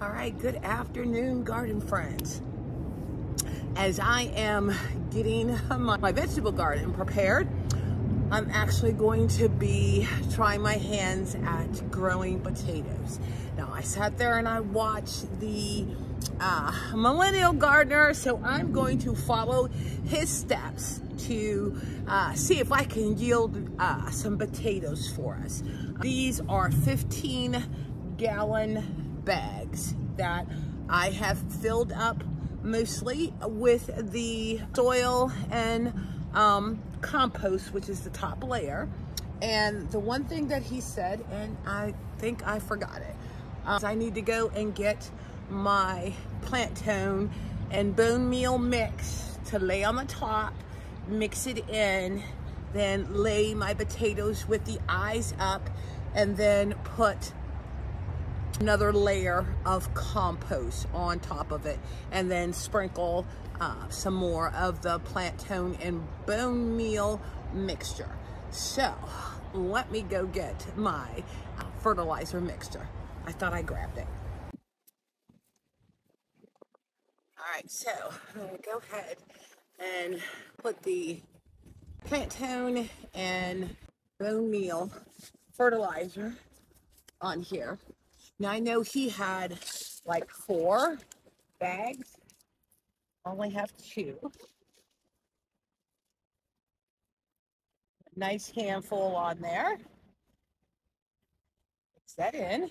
All right, good afternoon, garden friends. As I am getting my vegetable garden prepared, I'm actually going to be trying my hands at growing potatoes. Now, I sat there and I watched the uh, millennial gardener, so I'm going to follow his steps to uh, see if I can yield uh, some potatoes for us. These are 15 gallon bags that I have filled up mostly with the soil and um, compost, which is the top layer. And the one thing that he said, and I think I forgot it, uh, I need to go and get my plant tone and bone meal mix to lay on the top, mix it in, then lay my potatoes with the eyes up, and then put another layer of compost on top of it and then sprinkle uh, some more of the plant tone and bone meal mixture. So let me go get my uh, fertilizer mixture. I thought I grabbed it. All right, so I'm gonna go ahead and put the plant tone and bone meal fertilizer on here. Now I know he had like four bags. Only have two. Nice handful on there. Mix that in.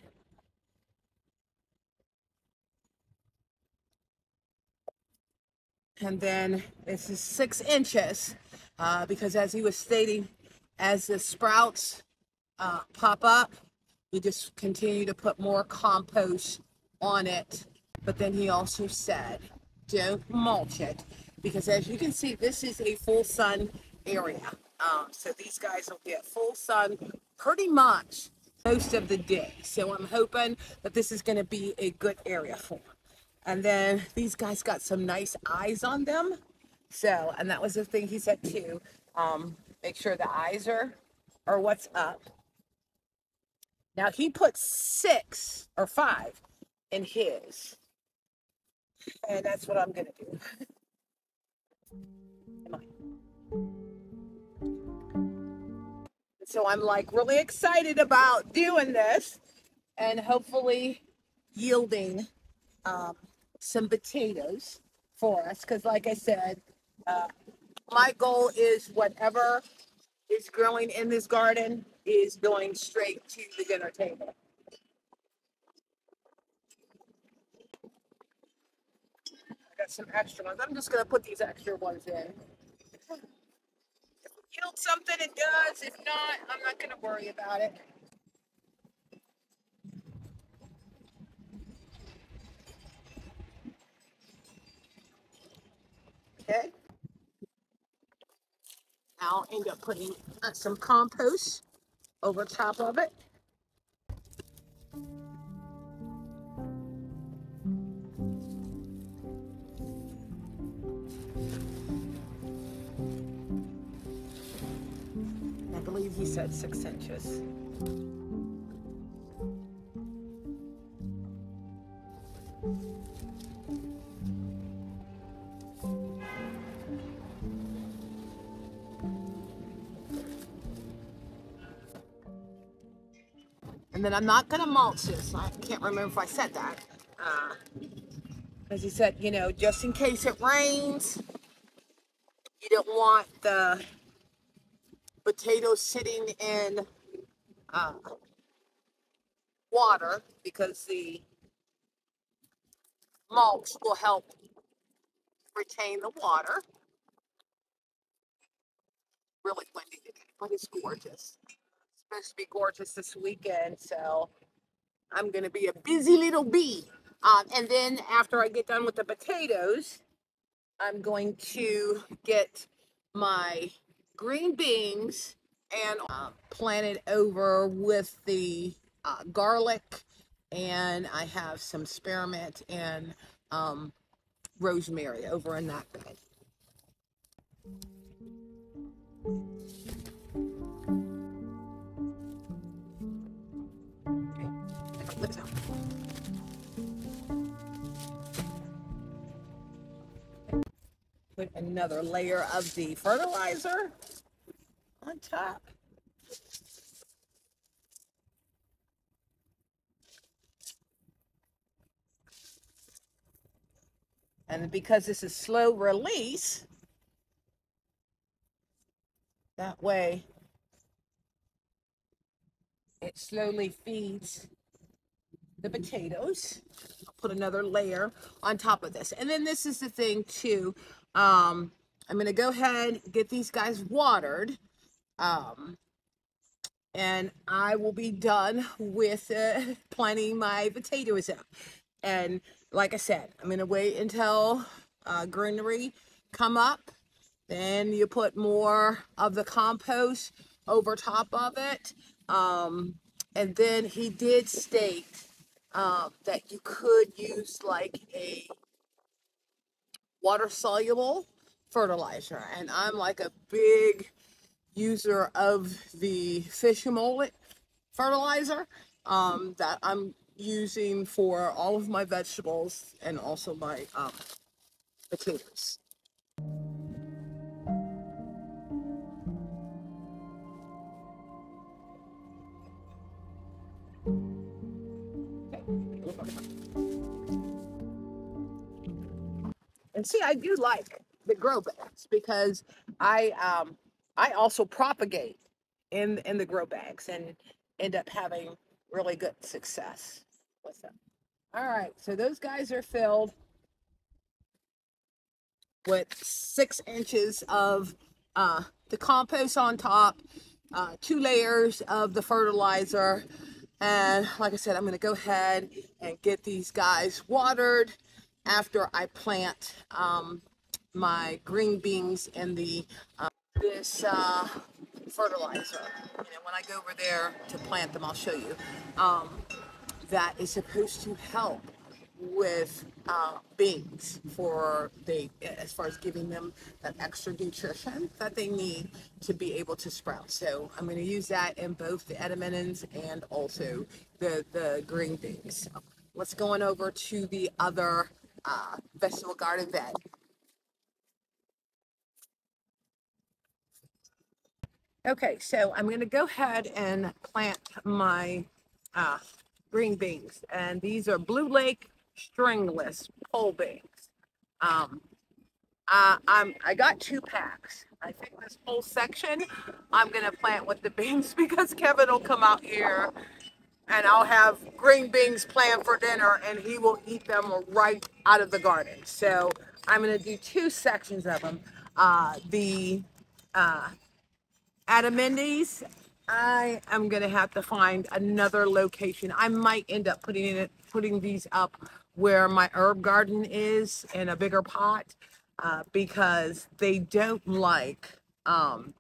And then this is six inches uh, because as he was stating, as the sprouts uh, pop up, you just continue to put more compost on it. But then he also said, don't mulch it because as you can see, this is a full sun area. Um, so these guys will get full sun pretty much most of the day. So I'm hoping that this is going to be a good area for them. And then these guys got some nice eyes on them. So, and that was the thing he said too. Um, make sure the eyes are, are what's up. Now he put six or five in his. And that's what I'm going to do. so I'm like really excited about doing this and hopefully yielding um, some potatoes for us. Because like I said, uh, my goal is whatever is growing in this garden is going straight to the dinner table. I got some extra ones. I'm just going to put these extra ones in. If it yields something, it does. If not, I'm not going to worry about it. Okay. I'll end up putting uh, some compost over top of it. I believe he said six inches. Then I'm not going to mulch this. I can't remember if I said that. Uh, as he said, you know, just in case it rains, you don't want the potatoes sitting in uh, water because the mulch will help retain the water. Really windy today, but it's gorgeous supposed to be gorgeous this weekend, so I'm going to be a busy little bee. Um, and then after I get done with the potatoes, I'm going to get my green beans and uh, plant it over with the uh, garlic. And I have some spearmint and um, rosemary over in that bed. Put another layer of the fertilizer on top. And because this is slow release, that way it slowly feeds the potatoes. I'll put another layer on top of this. And then this is the thing too. Um, I'm going to go ahead get these guys watered. Um, and I will be done with uh, planting my potatoes out. And like I said, I'm going to wait until uh, greenery come up. Then you put more of the compost over top of it. Um, and then he did state um, that you could use like a water soluble fertilizer. And I'm like a big user of the fish emulsion fertilizer um, that I'm using for all of my vegetables and also my um, potatoes. And see, I do like the grow bags because I um I also propagate in in the grow bags and end up having really good success with them. All right, so those guys are filled with six inches of uh, the compost on top, uh, two layers of the fertilizer, and like I said, I'm going to go ahead and get these guys watered after I plant um, my green beans in the uh, this uh, fertilizer. You know, when I go over there to plant them, I'll show you. Um, that is supposed to help with uh, beans for they as far as giving them that extra nutrition that they need to be able to sprout. So I'm going to use that in both the edamantins and also the the green beans. So let's go on over to the other uh, vegetable garden bed. Okay, so I'm going to go ahead and plant my uh, green beans, and these are Blue Lake stringless pole beans. Um, uh, I'm I got two packs. I think this whole section I'm gonna plant with the beans because Kevin will come out here and I'll have green beans planned for dinner and he will eat them right out of the garden. So I'm going to do two sections of them. Uh, the uh, I am going to have to find another location. I might end up putting it, putting these up where my herb garden is in a bigger pot uh, because they don't like um,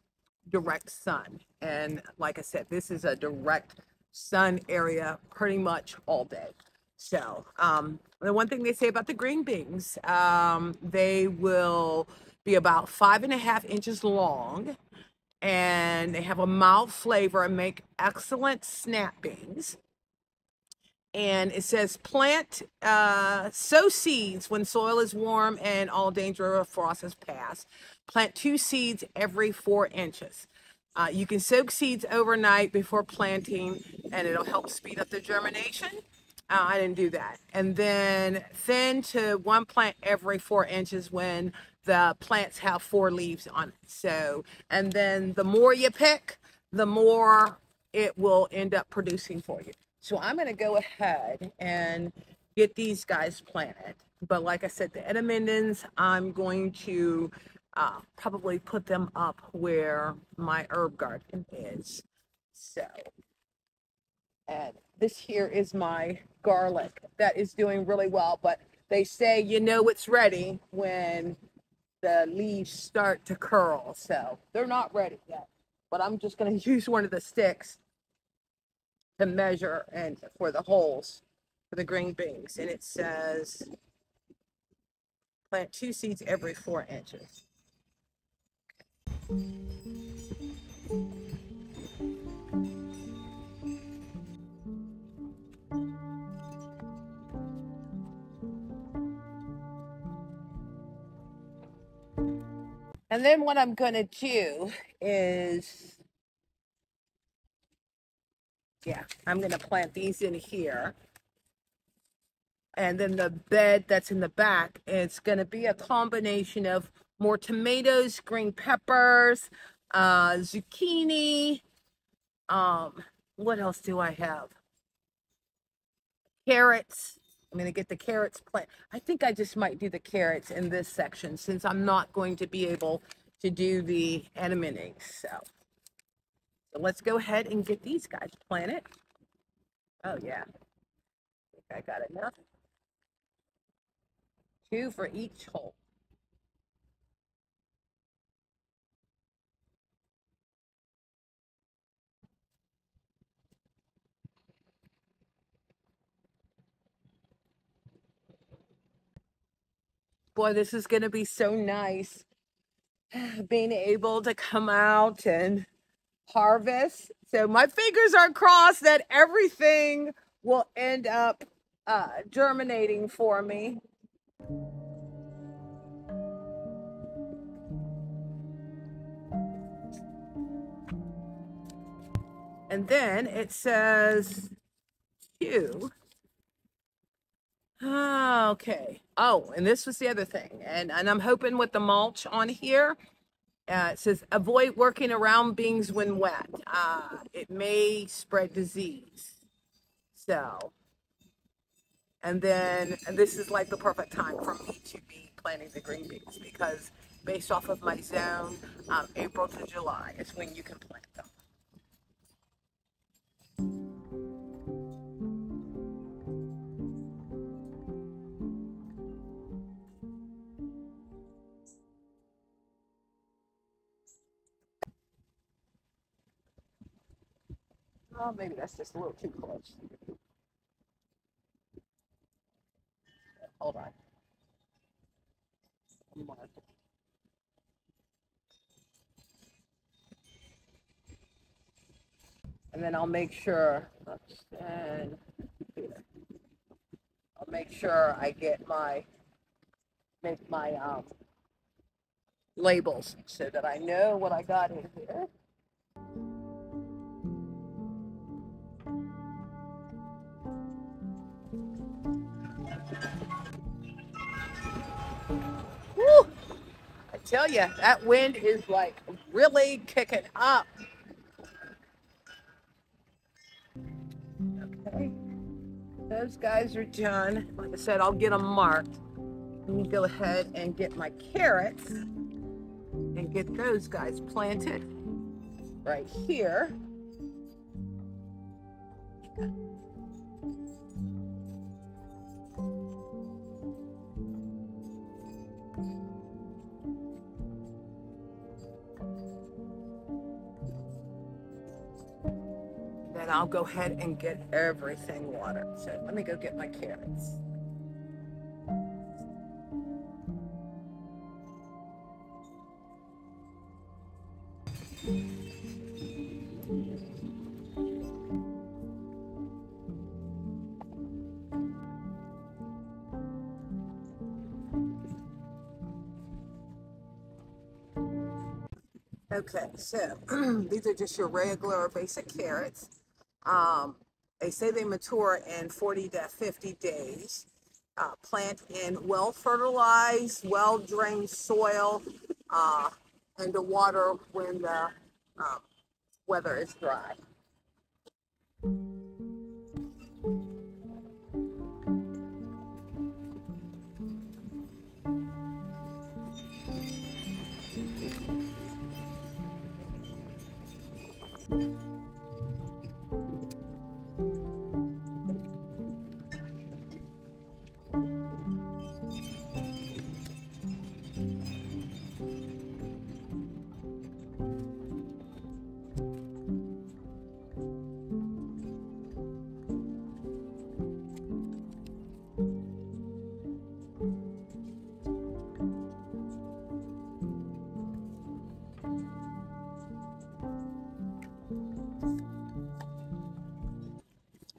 direct sun. And like I said, this is a direct sun area pretty much all day. So, um, the one thing they say about the green beans, um, they will be about five and a half inches long and they have a mild flavor and make excellent snap beans. And it says plant, uh, sow seeds when soil is warm and all danger of frost has passed. Plant two seeds every four inches. Uh, you can soak seeds overnight before planting and it'll help speed up the germination. Uh, I didn't do that. And then thin to one plant every four inches when the plants have four leaves on it. So, and then the more you pick, the more it will end up producing for you. So I'm going to go ahead and get these guys planted. But like I said, the edamendins, I'm going to uh, probably put them up where my herb garden is. So, and this here is my garlic that is doing really well, but they say you know it's ready when the leaves start to curl. So they're not ready yet, but I'm just going to use one of the sticks to measure and for the holes for the green beans. And it says plant two seeds every four inches. And then what I'm going to do is, yeah, I'm going to plant these in here. And then the bed that's in the back, it's going to be a combination of more tomatoes, green peppers, uh, zucchini. Um, what else do I have? Carrots. I'm going to get the carrots plant. I think I just might do the carrots in this section since I'm not going to be able to do the anemones. So, so let's go ahead and get these guys planted. Oh yeah, I think I got enough. Two for each hole. Boy, this is going to be so nice being able to come out and harvest. So my fingers are crossed that everything will end up uh, germinating for me. And then it says Q. Ah, okay. Oh, and this was the other thing. And, and I'm hoping with the mulch on here, uh, it says avoid working around beans when wet. Uh, it may spread disease. So, and then and this is like the perfect time for me to be planting the green beans because based off of my zone, um, April to July is when you can plant them. Oh, maybe that's just a little too close. Hold on. And then I'll make sure, and I'll make sure I get my, make my um, labels so that I know what I got in here. Tell you, that wind is like really kicking up. Okay, those guys are done. Like I said, I'll get them marked. Let me go ahead and get my carrots and get those guys planted right here. I'll go ahead and get everything watered. So let me go get my carrots. Okay, so these are just your regular or basic carrots. Um, they say they mature in 40 to 50 days. Uh, plant in well fertilized, well drained soil, uh, and to water when the um, weather is dry.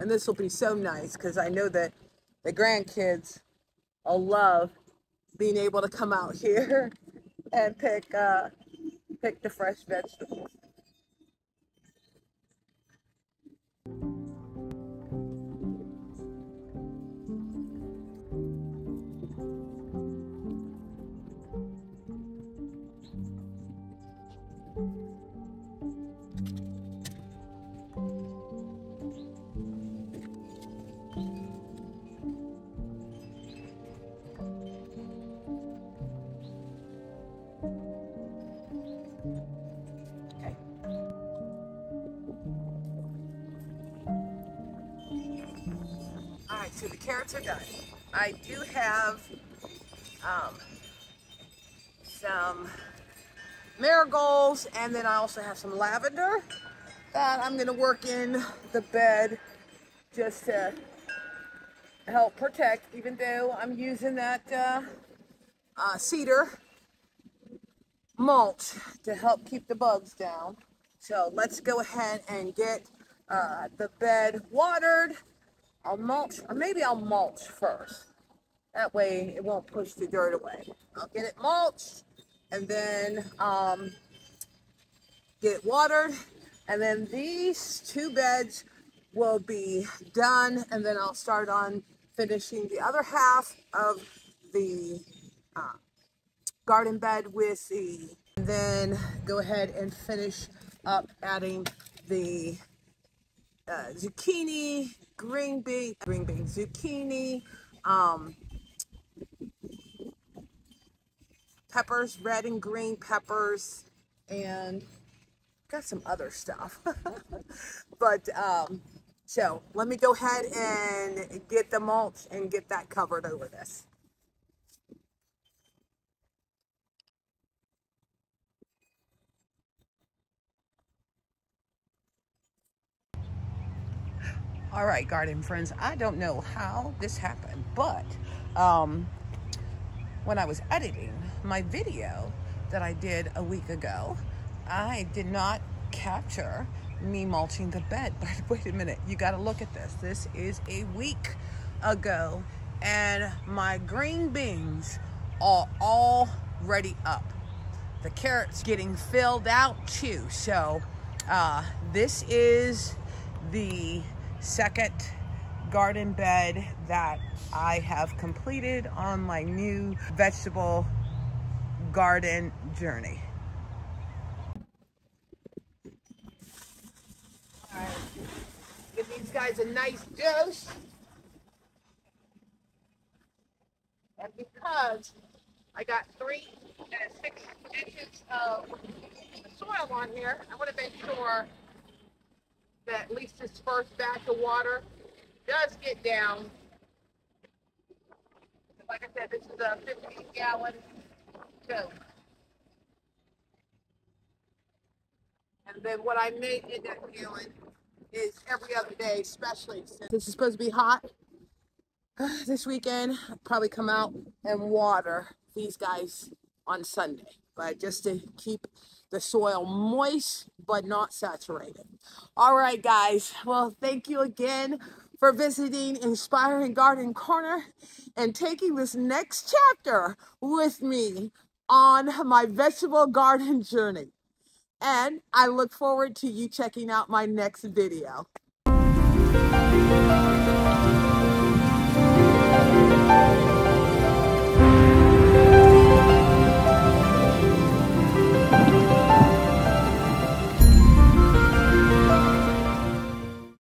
And this will be so nice because I know that the grandkids will love being able to come out here and pick uh, pick the fresh vegetables. So the carrots are done. I do have um, some marigolds and then I also have some lavender that I'm gonna work in the bed just to help protect even though I'm using that uh, uh, cedar mulch to help keep the bugs down. So let's go ahead and get uh, the bed watered I'll mulch, or maybe I'll mulch first. That way it won't push the dirt away. I'll get it mulched and then um, get it watered. And then these two beds will be done. And then I'll start on finishing the other half of the uh, garden bed with the, and then go ahead and finish up adding the uh, zucchini, green bean, green bean, zucchini, um, peppers, red and green peppers, and got some other stuff. but um, so let me go ahead and get the mulch and get that covered over this. All right, garden friends, I don't know how this happened, but um, when I was editing my video that I did a week ago, I did not capture me mulching the bed. But wait a minute, you got to look at this. This is a week ago, and my green beans are already up. The carrots getting filled out too. So uh, this is the second garden bed that I have completed on my new vegetable garden journey. Give these guys a nice dose. And because I got three and six inches of soil on here, I want to make sure that at least this first batch of water does get down. Like I said, this is a 15 gallon tote. And then what I may end up doing is every other day, especially since this is supposed to be hot this weekend, I'll probably come out and water these guys on Sunday. But just to keep the soil moist but not saturated. All right, guys. Well, thank you again for visiting Inspiring Garden Korner and taking this next chapter with me on my vegetable garden journey. And I look forward to you checking out my next video.